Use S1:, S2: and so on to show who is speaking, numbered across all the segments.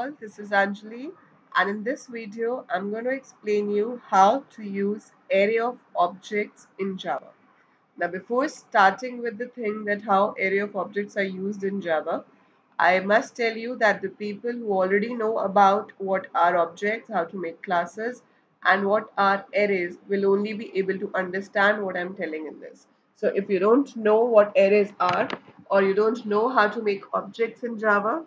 S1: all, this is Anjali and in this video I'm going to explain you how to use array of objects in Java. Now before starting with the thing that how array of objects are used in Java, I must tell you that the people who already know about what are objects, how to make classes and what are arrays will only be able to understand what I'm telling in this. So if you don't know what arrays are or you don't know how to make objects in Java,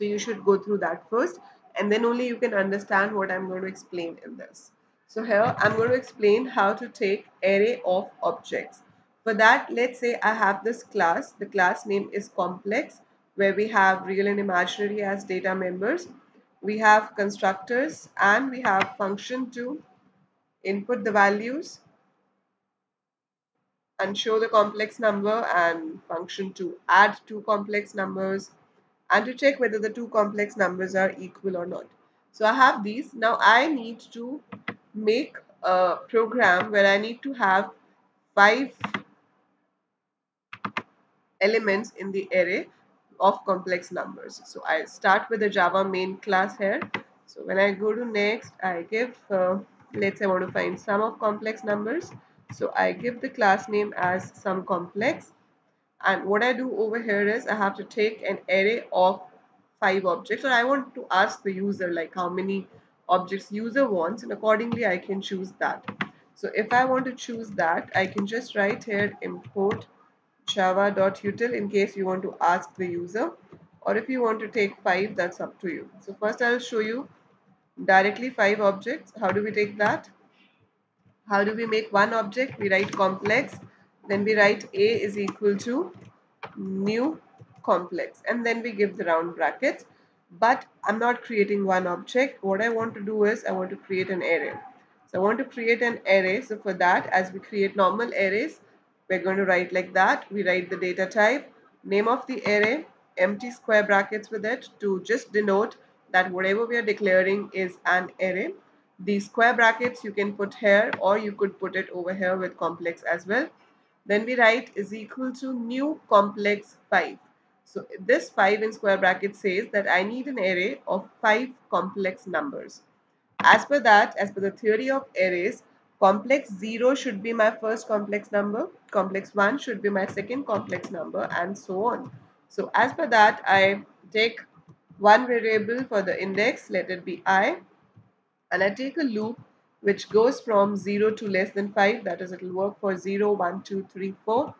S1: so you should go through that first and then only you can understand what I'm going to explain in this. So here I'm going to explain how to take array of objects. For that, let's say I have this class. The class name is complex where we have real and imaginary as data members. We have constructors and we have function to input the values and show the complex number and function to add two complex numbers and to check whether the two complex numbers are equal or not. So I have these. Now I need to make a program where I need to have five elements in the array of complex numbers. So I start with the Java main class here. So when I go to next, I give, uh, let's say I want to find sum of complex numbers. So I give the class name as sum complex and what I do over here is I have to take an array of five objects or I want to ask the user like how many objects user wants and accordingly I can choose that. So if I want to choose that I can just write here import java.util in case you want to ask the user or if you want to take five that's up to you. So first I'll show you directly five objects. How do we take that? How do we make one object? We write complex then we write a is equal to new complex. And then we give the round brackets but I'm not creating one object. What I want to do is I want to create an array. So I want to create an array. So for that as we create normal arrays we're going to write like that. We write the data type name of the array empty square brackets with it to just denote that whatever we are declaring is an array. The square brackets you can put here or you could put it over here with complex as well then we write is equal to new complex 5. So this 5 in square bracket says that I need an array of 5 complex numbers. As per that, as per the theory of arrays, complex 0 should be my first complex number, complex 1 should be my second complex number and so on. So as per that, I take one variable for the index, let it be i and I take a loop which goes from 0 to less than 5 that is it will work for 0 1 2 3 4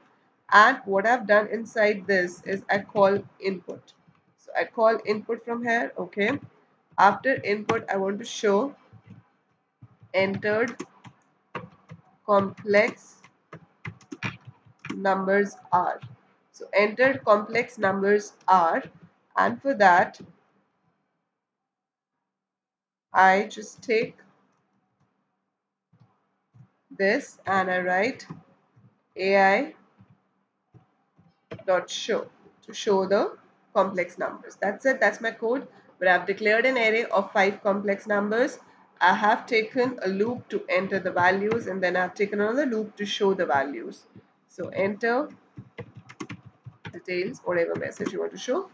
S1: and what I've done inside this is I call input. So I call input from here okay? After input I want to show entered complex numbers are so entered complex numbers are and for that I just take this and I write AI dot show to show the complex numbers. That's it. That's my code. But I've declared an array of five complex numbers. I have taken a loop to enter the values and then I've taken another loop to show the values. So enter details, whatever message you want to show.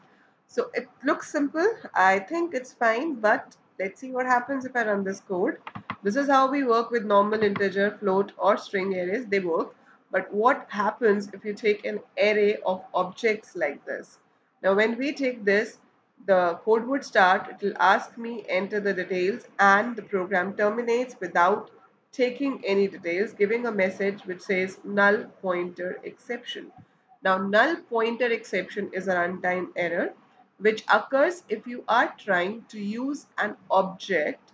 S1: So it looks simple. I think it's fine, but let's see what happens if I run this code. This is how we work with normal integer, float or string arrays. They work. But what happens if you take an array of objects like this? Now when we take this, the code would start, it will ask me enter the details and the program terminates without taking any details, giving a message which says null pointer exception. Now null pointer exception is a runtime error which occurs if you are trying to use an object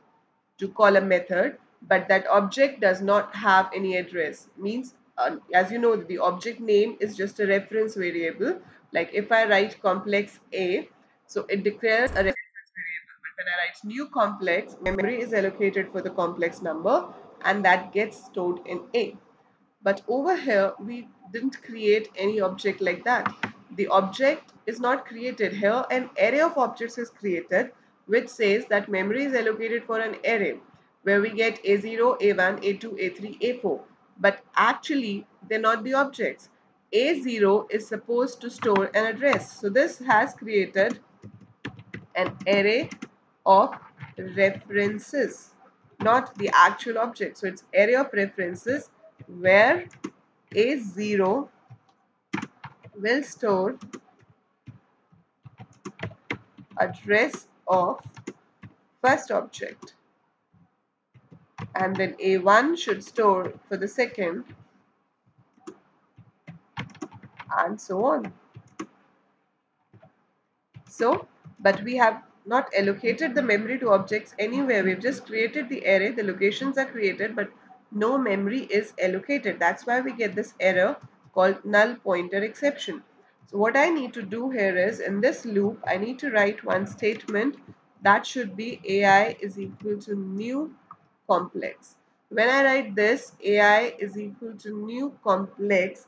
S1: to call a method but that object does not have any address. Means uh, as you know the object name is just a reference variable. Like if I write complex A so it declares a reference variable. But when I write new complex memory is allocated for the complex number and that gets stored in A. But over here we didn't create any object like that. The object is not created here. An array of objects is created which says that memory is allocated for an array where we get A0, A1, A2, A3, A4. But actually, they're not the objects. A0 is supposed to store an address. So this has created an array of references not the actual object so it's array of references where a0 will store address of first object. And then a1 should store for the second. And so on. So but we have not allocated the memory to objects anywhere. We've just created the array. The locations are created but no memory is allocated. That's why we get this error called null pointer exception so what I need to do here is in this loop I need to write one statement that should be ai is equal to new complex when I write this ai is equal to new complex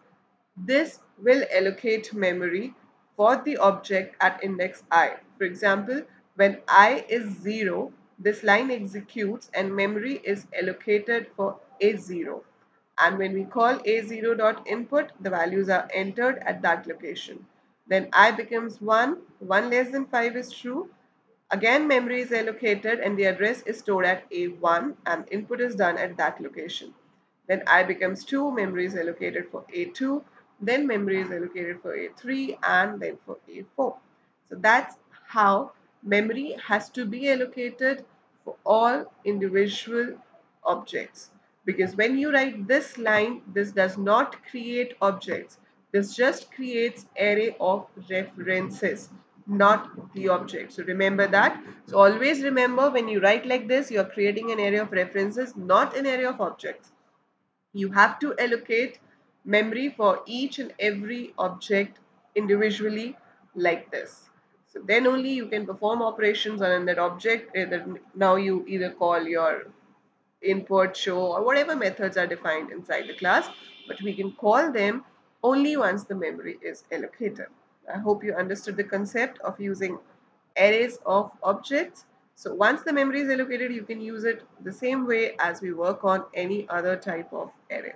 S1: this will allocate memory for the object at index i. For example, when i is 0, this line executes and memory is allocated for a0. And when we call a0 dot input, the values are entered at that location. Then i becomes 1, 1 less than 5 is true. Again, memory is allocated and the address is stored at a1 and input is done at that location. Then i becomes 2, memory is allocated for a2 then memory is allocated for A3 and then for A4. So that's how memory has to be allocated for all individual objects. Because when you write this line, this does not create objects. This just creates array of references, not the object. So remember that. So always remember when you write like this, you are creating an array of references, not an array of objects. You have to allocate memory for each and every object individually like this. So then only you can perform operations on that object. Now you either call your input, show or whatever methods are defined inside the class. But we can call them only once the memory is allocated. I hope you understood the concept of using arrays of objects. So once the memory is allocated, you can use it the same way as we work on any other type of array.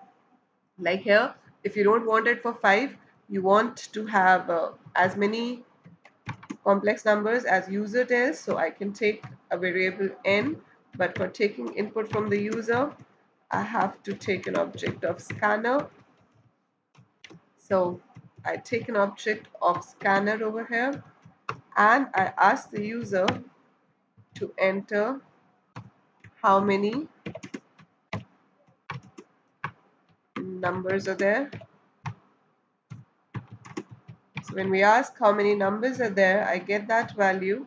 S1: Like here, if you don't want it for 5, you want to have uh, as many complex numbers as user tells. So I can take a variable n, but for taking input from the user, I have to take an object of scanner. So I take an object of scanner over here and I ask the user to enter how many numbers are there. So when we ask how many numbers are there, I get that value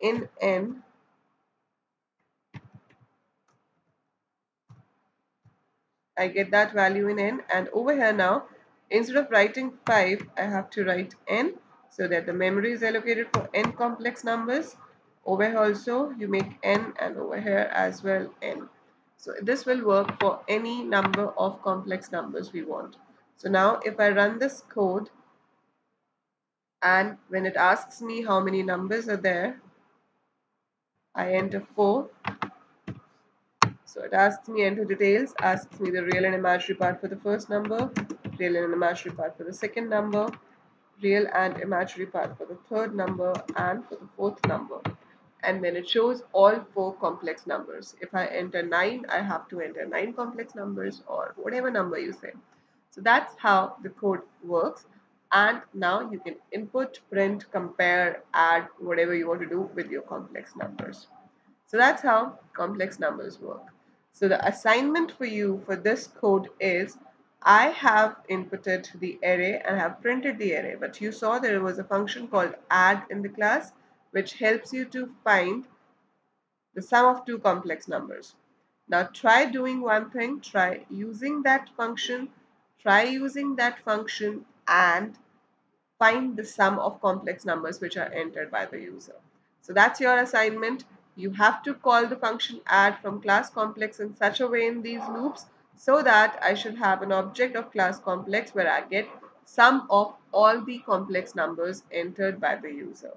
S1: in n. I get that value in n and over here now instead of writing 5 I have to write n so that the memory is allocated for n complex numbers over here also you make n and over here as well n so this will work for any number of complex numbers we want. So now if I run this code and when it asks me how many numbers are there, I enter 4. So it asks me enter details, asks me the real and imaginary part for the first number, real and imaginary part for the second number, real and imaginary part for the third number and for the fourth number and then it shows all four complex numbers. If I enter 9, I have to enter 9 complex numbers or whatever number you say. So that's how the code works and now you can input, print, compare, add, whatever you want to do with your complex numbers. So that's how complex numbers work. So the assignment for you for this code is I have inputted the array and have printed the array but you saw there was a function called add in the class which helps you to find the sum of two complex numbers. Now try doing one thing, try using that function, try using that function and find the sum of complex numbers which are entered by the user. So that's your assignment. You have to call the function add from class complex in such a way in these loops so that I should have an object of class complex where I get sum of all the complex numbers entered by the user.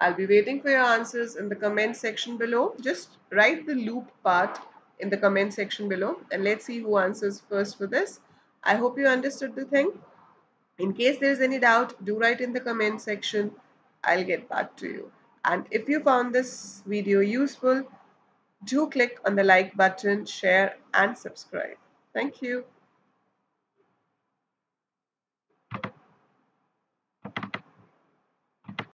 S1: I'll be waiting for your answers in the comment section below. Just write the loop part in the comment section below and let's see who answers first for this. I hope you understood the thing. In case there is any doubt, do write in the comment section. I'll get back to you. And if you found this video useful, do click on the like button, share and subscribe. Thank you.